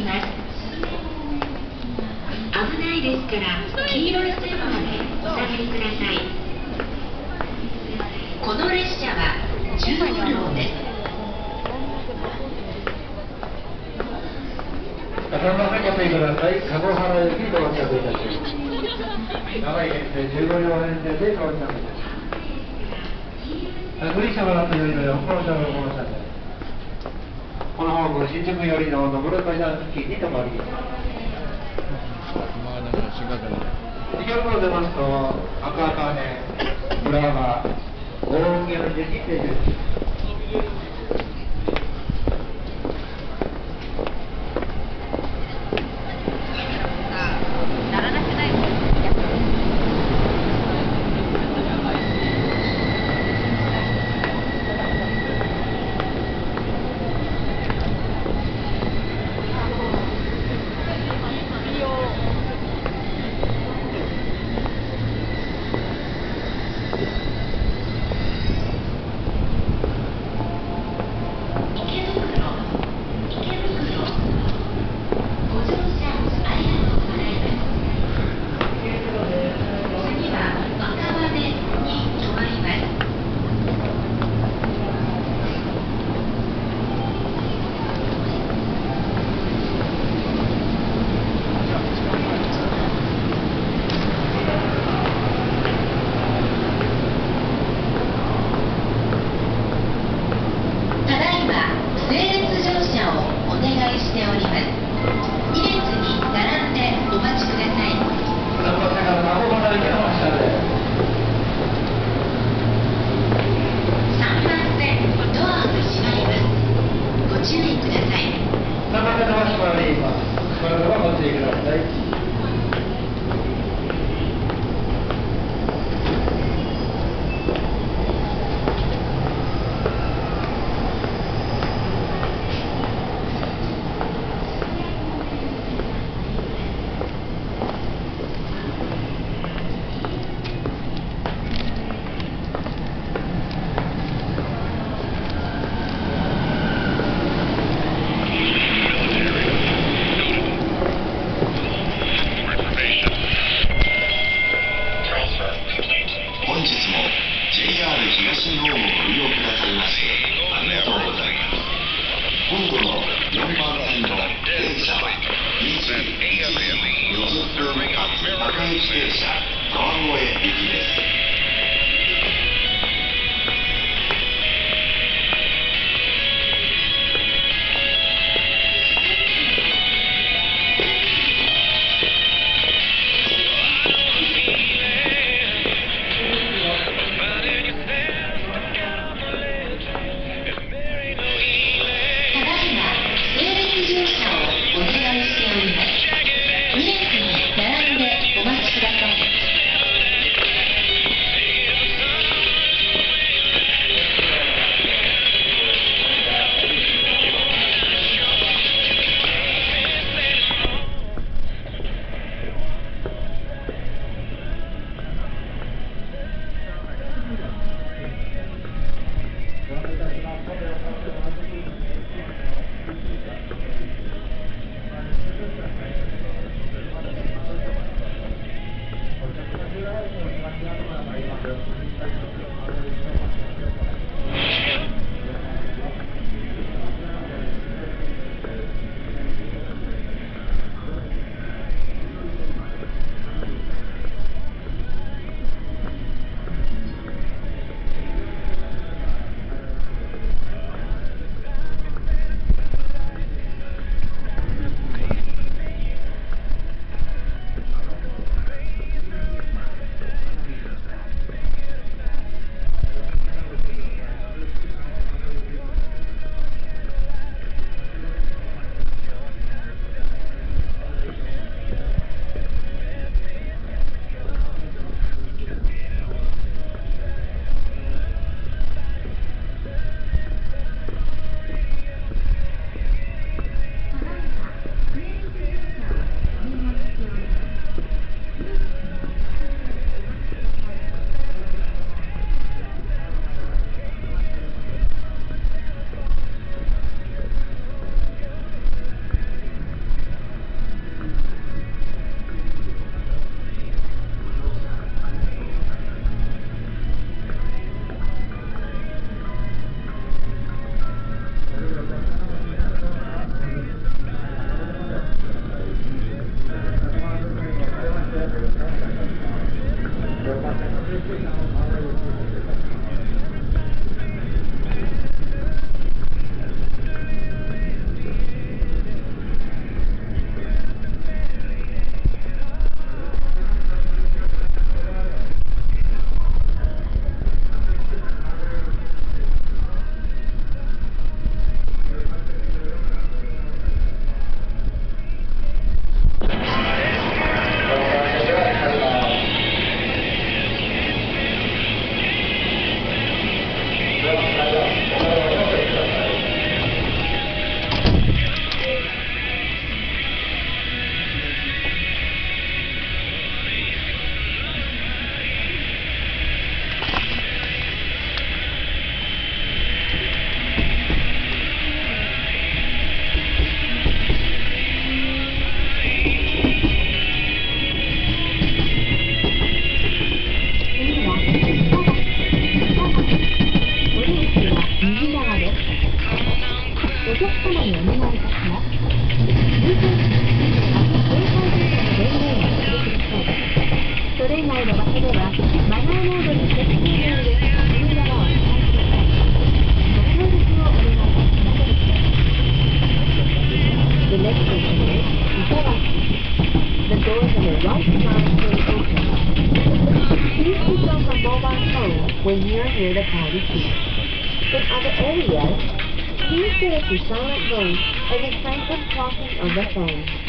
が参ります危ないですから黄色い線までお下がりくださいこの列車は15両です頭かけてください。籠原行き到着いたします。長い編成15両編成で到着いたします。グリシャマラとよりの横の車両この車で。このホーム新宿よりの登る階段付近に停まります。まあなんか新幹線の2キロ頃出ますと赤羽、浦和、大宮の順に停車します。management. affirming America's wrong way of Thank you. それ以外の場所ではマナーモードに設定している右側を使ってくださいご協力をお願いいたします The next station is Itabashi. The doors on the right side will open. Please switch on the mobile phone when you're near the party queue. In other areas, Please direct your silent voice over Franklin's talking on the phone.